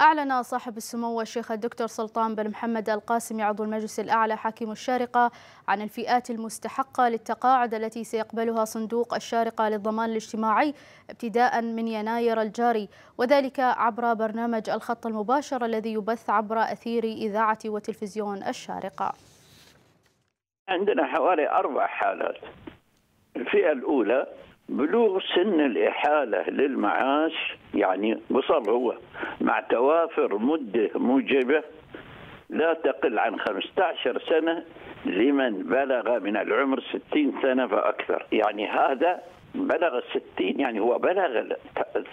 أعلن صاحب السمو الشيخ الدكتور سلطان بن محمد القاسمي عضو المجلس الأعلى حاكم الشارقة عن الفئات المستحقة للتقاعد التي سيقبلها صندوق الشارقة للضمان الاجتماعي ابتداء من يناير الجاري وذلك عبر برنامج الخط المباشر الذي يبث عبر أثير إذاعة وتلفزيون الشارقة. عندنا حوالي أربع حالات. الفئة الأولى بلوغ سن الإحالة للمعاش يعني وصل هو مع توافر مدة موجبة لا تقل عن 15 سنة لمن بلغ من العمر 60 سنة فأكثر. يعني هذا بلغ الستين يعني هو بلغ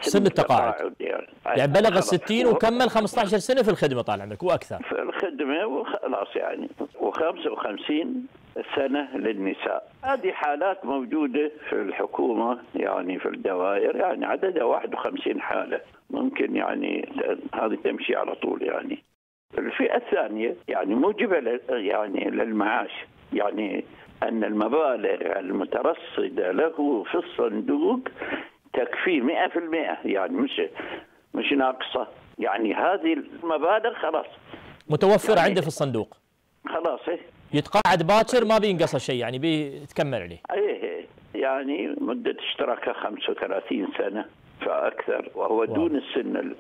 سن التقاعد. يعني, يعني بلغ الستين وكمل 15 سنة في الخدمة طال عمرك وأكثر. في الخدمة وخلاص يعني و55 سنة للنساء. هذه حالات موجودة في الحكومة يعني في الدوائر يعني عددها 51 حالة. ممكن يعني هذه تمشي على طول يعني. الفئة الثانية يعني موجبة يعني للمعاش. يعني أن المبالغ المترصدة له في الصندوق تكفي 100% يعني مش مش ناقصة. يعني هذه المبالغ خلاص. متوفرة يعني عنده في الصندوق. خلاص إيه. يتقاعد باكر ما بينقص شيء يعني بيتكمل عليه. إيه, إيه. يعني مدة اشتراكه 35 سنة فأكثر وهو واو. دون السن ال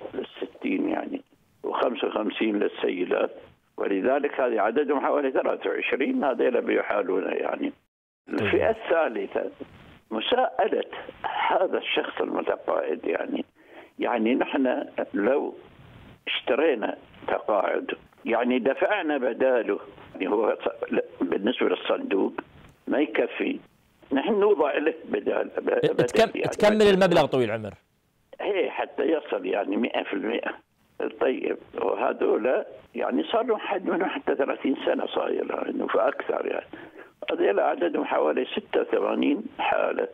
60 يعني و55 للسيدات ولذلك هذه عددهم حوالي 23 هذول بيحالون يعني. الفئة الثالثة مساءلة هذا الشخص المتقاعد يعني. يعني نحن لو اشترينا تقاعد. يعني دفعنا بداله يعني هو بالنسبة للصندوق ما يكفي. نحن نوضع له بدال, بدال يعني. تكمل المبلغ طويل العمر. إيه حتى يصل يعني 100% طيب وهذول يعني صار لهم حد منهم حتى 30 سنة صاير انه فاكثر يعني. هذول عددهم حوالي 86 حالة.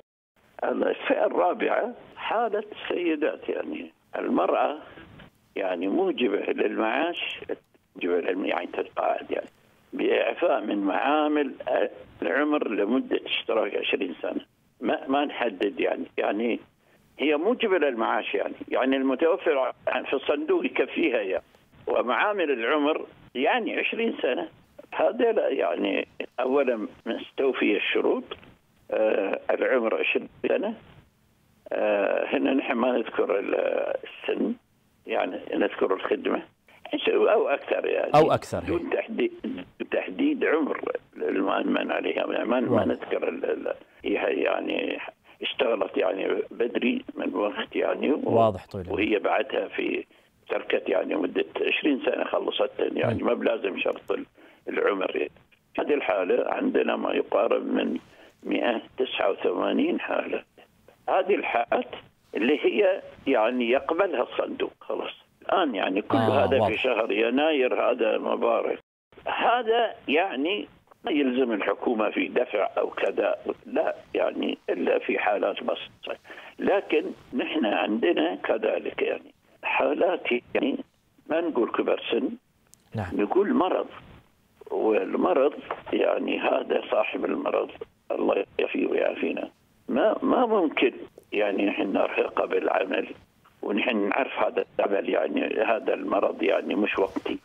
الفئة الرابعة حالة السيدات يعني. المرأة يعني موجبه للمعاش موجبه يعني تتقاعد يعني. بإعفاء من معامل العمر لمدة اشتراك 20 سنة. ما ما نحدد يعني. يعني هي موجبه للمعاش يعني. يعني المتوفر في الصندوق يكفيها يعني. ومعامل العمر يعني 20 سنة. هذا لا يعني اولا مستوفي الشروط آه العمر 20 سنة. آه هنا نحن ما نذكر السن. يعني نذكر الخدمة. أو أكثر يعني. أو أكثر دون تحديد تحديد عمر المؤمن عليها ما ما نذكر يعني اشتغلت يعني بدري من وقت يعني واضح طيب وهي بعدها في تركت يعني مدة 20 سنة خلصت يعني ما بلازم شرط العمر. يعني. هذه الحالة عندنا ما يقارب من 189 حالة. هذه الحالات اللي هي يعني يقبلها الصندوق. الآن يعني كل آه هذا واضح. في شهر يناير هذا مبارك. هذا يعني ما يلزم الحكومة في دفع أو كذا لا يعني إلا في حالات بسيطة. لكن نحن عندنا كذلك يعني حالات يعني ما نقول كبر سن نعم. نقول مرض. والمرض يعني هذا صاحب المرض الله يعافيه ويعافينا. ما ما ممكن يعني نحن نرهقه بالعمل. ونحن نعرف هذا العمل يعني هذا المرض يعني مش وقتي.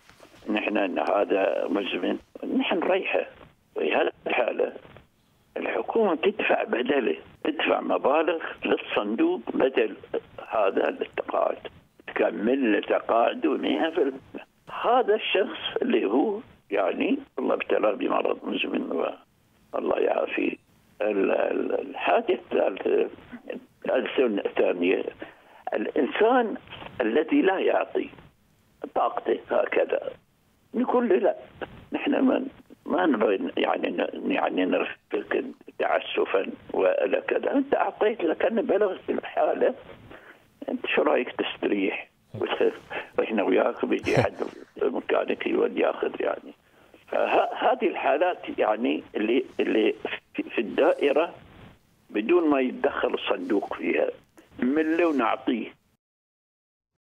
نحن هذا مزمن نحن نريحه في هذه الحالة الحكومة تدفع بدلة تدفع مبالغ للصندوق بدل هذا التقاعد. تكمل تقاعده 100% هذا الشخص اللي هو يعني الله ابتلاه بمرض مزمن الله يعافيه. الحاجة الثالثة الثانية الإنسان الذي لا يعطي طاقته هكذا. نقول له لا نحن ما ما نبغي يعني يعني نرفق تعسفا ولا كذا. أنت أعطيت لكن بلغت الحالة. أنت شو رأيك تستريح؟ وإحنا وياك بيجي حد مكانك يودي ياخذ يعني. فهذه الحالات يعني اللي اللي في الدائرة بدون ما يتدخل الصندوق فيها. من لو نعطيه